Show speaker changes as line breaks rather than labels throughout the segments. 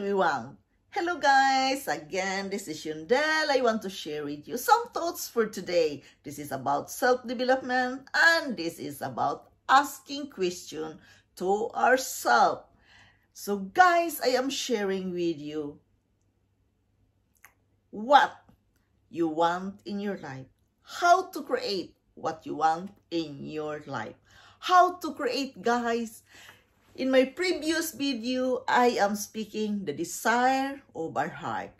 Hello guys, again this is Unn Del. I want to share with you some thoughts for today. This is about self-development and this is about asking question to ourselves. So guys, I am sharing with you what you want in your life, how to create what you want in your life, how to create guys In my previous video, I am speaking the desire of our heart.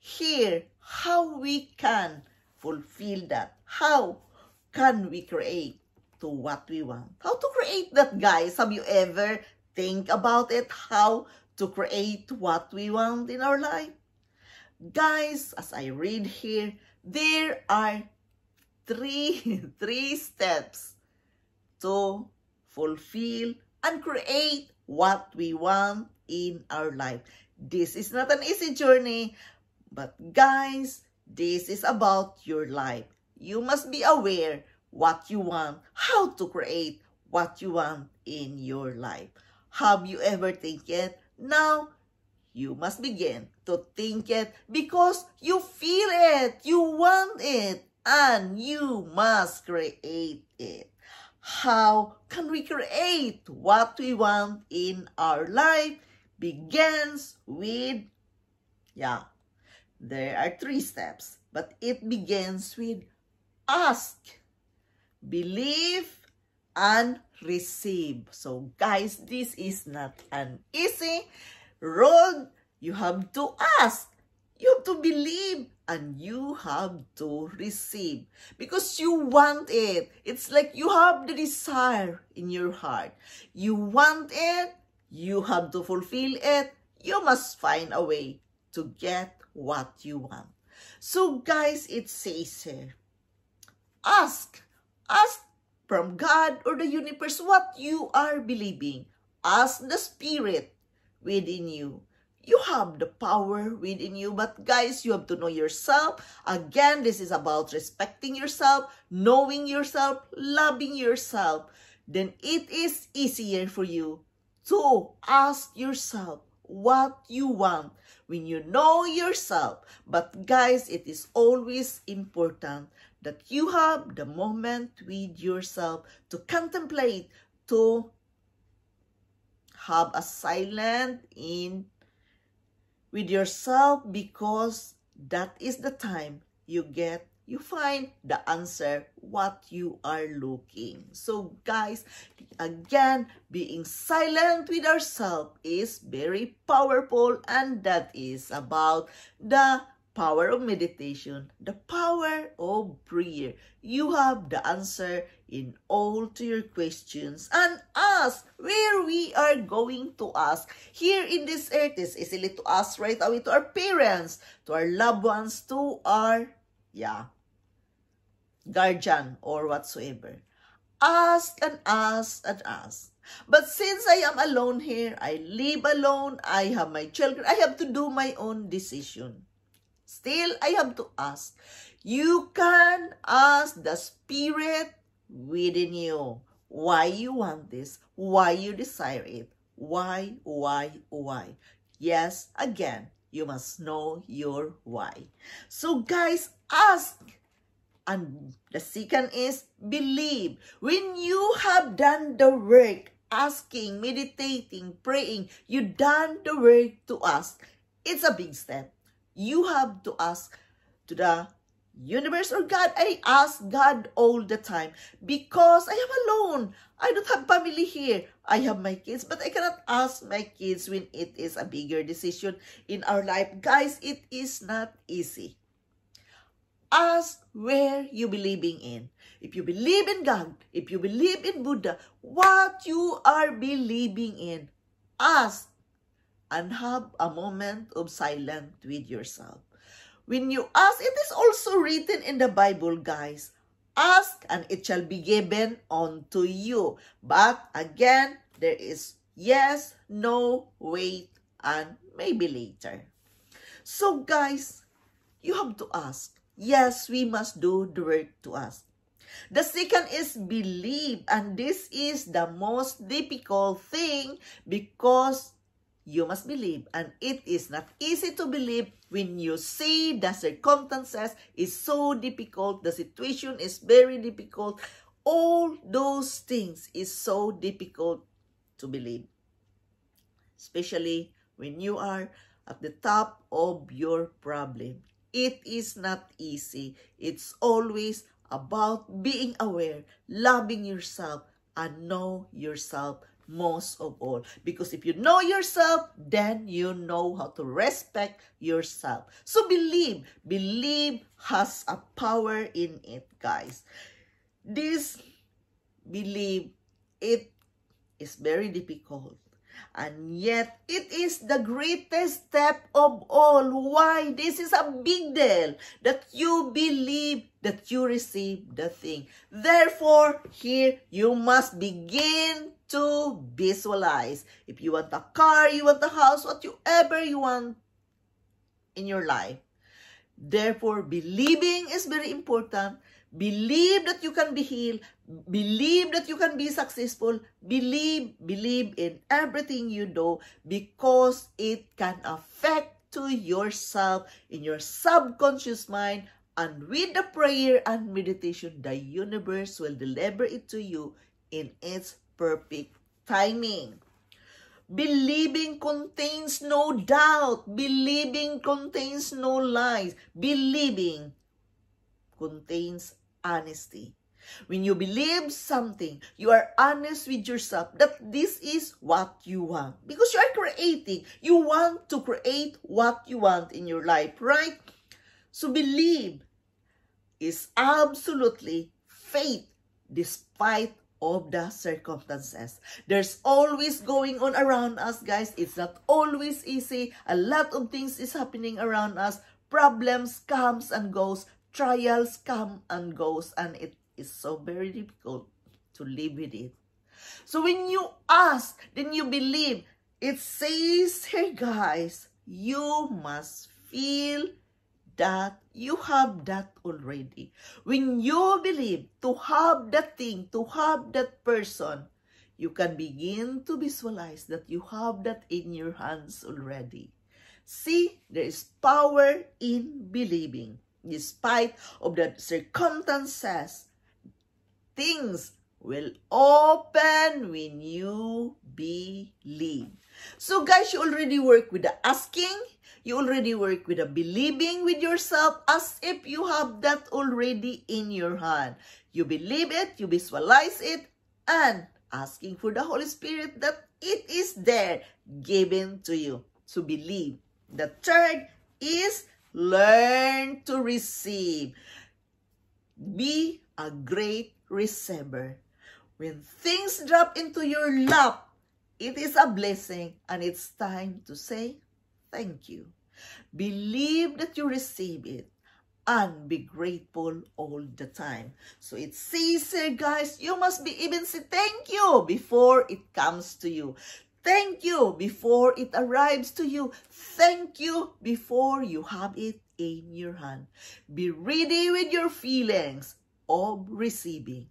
Here, how we can fulfill that. How can we create to what we want? How to create that, guys? Have you ever think about it? How to create what we want in our life? Guys, as I read here, there are three, three steps to fulfill and create what we want in our life. This is not an easy journey, but guys, this is about your life. You must be aware what you want, how to create what you want in your life. Have you ever think it? Now, you must begin to think it because you feel it, you want it, and you must create it. How can we create what we want in our life begins with, yeah, there are three steps, but it begins with ask, believe, and receive. So guys, this is not an easy road. You have to ask. You have to believe and you have to receive because you want it. It's like you have the desire in your heart. You want it, you have to fulfill it. You must find a way to get what you want. So guys, it says here, ask, ask from God or the universe what you are believing. Ask the spirit within you you have the power within you. But guys, you have to know yourself. Again, this is about respecting yourself, knowing yourself, loving yourself. Then it is easier for you to ask yourself what you want when you know yourself. But guys, it is always important that you have the moment with yourself to contemplate, to have a silent in with yourself because that is the time you get you find the answer what you are looking. So guys again being silent with ourselves is very powerful and that is about the power of meditation, the power of prayer. You have the answer in all to your questions and ask where we are going to ask. Here in this earth is easily to ask right away to our parents, to our loved ones, to our, yeah, guardian or whatsoever. Ask and ask and ask. But since I am alone here, I live alone, I have my children, I have to do my own decision. Still, I have to ask. You can ask the spirit within you why you want this, why you desire it, why, why, why. Yes, again, you must know your why. So guys, ask. And the second is believe. When you have done the work, asking, meditating, praying, you done the work to ask. It's a big step you have to ask to the universe or God. I ask God all the time because I am alone. I don't have family here. I have my kids, but I cannot ask my kids when it is a bigger decision in our life. Guys, it is not easy. Ask where you believing in. If you believe in God, if you believe in Buddha, what you are believing in, ask and have a moment of silence with yourself. When you ask, it is also written in the Bible, guys. Ask and it shall be given unto you. But again, there is yes, no, wait, and maybe later. So guys, you have to ask. Yes, we must do the work to ask. The second is believe. And this is the most difficult thing because you must believe. And it is not easy to believe when you see the circumstances is so difficult, the situation is very difficult. All those things is so difficult to believe. Especially when you are at the top of your problem. It is not easy. It's always about being aware, loving yourself, and know yourself most of all. Because if you know yourself, then you know how to respect yourself. So believe. Believe has a power in it, guys. This believe, it is very difficult. And yet, it is the greatest step of all. Why? This is a big deal that you believe that you receive the thing. Therefore, here you must begin to visualize. If you want a car, you want a house, whatever you want in your life. Therefore, believing is very important. Believe that you can be healed. Believe that you can be successful. Believe, believe in everything you do because it can affect to yourself in your subconscious mind and with the prayer and meditation, the universe will deliver it to you in its perfect timing. Believing contains no doubt. Believing contains no lies. Believing contains honesty. When you believe something, you are honest with yourself that this is what you want. Because you are creating. You want to create what you want in your life, right? So believe is absolutely faith despite of the circumstances. There's always going on around us, guys. It's not always easy. A lot of things is happening around us. Problems comes and goes. Trials come and goes. And it is so very difficult to live with it. So when you ask, then you believe. It says here, guys, you must feel that you have that already. When you believe to have that thing, to have that person, you can begin to visualize that you have that in your hands already. See, there is power in believing. Despite of the circumstances, things will open when you believe. So guys, you already work with the asking, you already work with the believing with yourself as if you have that already in your hand. You believe it, you visualize it, and asking for the Holy Spirit that it is there given to you to believe. The third is learn to receive. Be a great receiver. When things drop into your lap, it is a blessing and it's time to say thank you. Believe that you receive it and be grateful all the time. So it says guys, you must be even say thank you before it comes to you. Thank you before it arrives to you. Thank you before you have it in your hand. Be ready with your feelings of receiving.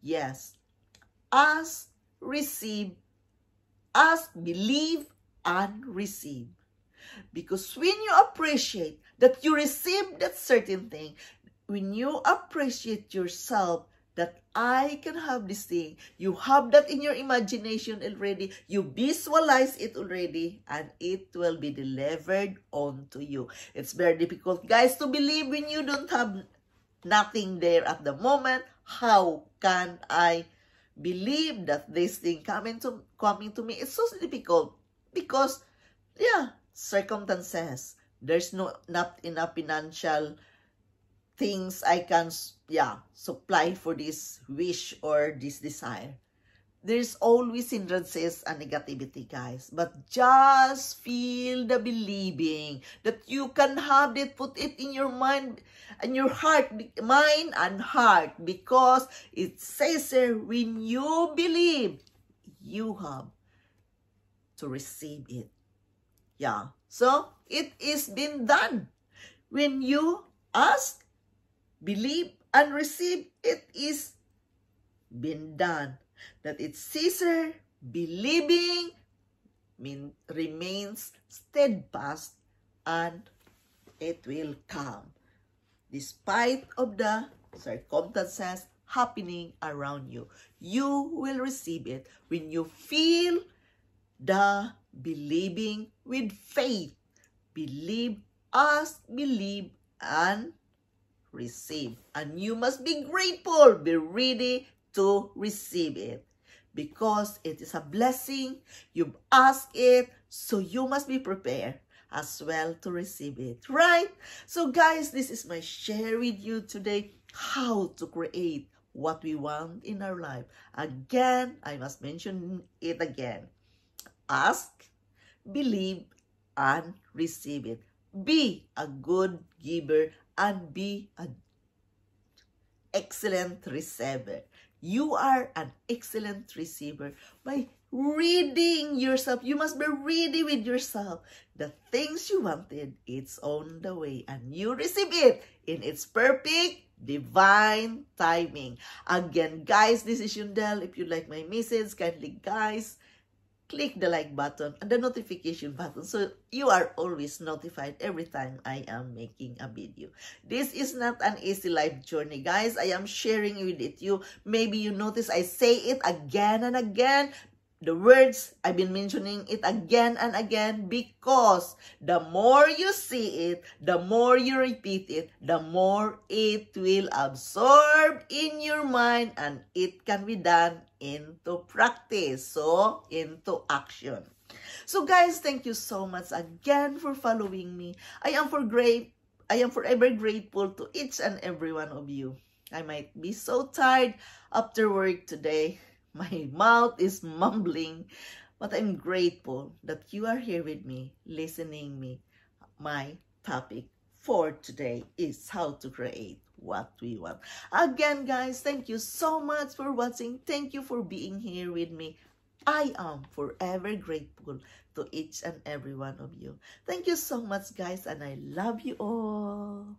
Yes, ask, receive, ask, believe, and receive. Because when you appreciate that you receive that certain thing, when you appreciate yourself that I can have this thing, you have that in your imagination already, you visualize it already, and it will be delivered onto you. It's very difficult, guys, to believe when you don't have nothing there at the moment. How can I believe that this thing coming to coming to me it's so difficult because yeah circumstances. There's no not enough financial things i can yeah supply for this wish or this desire there's always hindrances and negativity guys but just feel the believing that you can have it put it in your mind and your heart, mind and heart, because it says there, when you believe, you have to receive it. Yeah. So, it is been done. When you ask, believe, and receive, it is been done. That it says there, believing mean, remains steadfast and it will come. Despite of the circumstances happening around you, you will receive it when you feel the believing with faith. Believe, ask, believe, and receive. And you must be grateful, be ready to receive it. Because it is a blessing, you've asked it, so you must be prepared as well to receive it, right? So guys, this is my share with you today, how to create what we want in our life. Again, I must mention it again. Ask, believe, and receive it. Be a good giver and be an excellent receiver. You are an excellent receiver by reading yourself. You must be ready with yourself. The things you wanted, it's on the way and you receive it in its perfect divine timing. Again, guys, this is Yundel. If you like my message, kindly, guys, click the like button and the notification button so you are always notified every time I am making a video. This is not an easy life journey, guys. I am sharing with it you. Maybe you notice I say it again and again the words, I've been mentioning it again and again because the more you see it, the more you repeat it, the more it will absorb in your mind and it can be done into practice. So, into action. So guys, thank you so much again for following me. I am for great I am forever grateful to each and every one of you. I might be so tired after work today my mouth is mumbling, but I'm grateful that you are here with me, listening me. My topic for today is how to create what we want. Again, guys, thank you so much for watching. Thank you for being here with me. I am forever grateful to each and every one of you. Thank you so much, guys, and I love you all.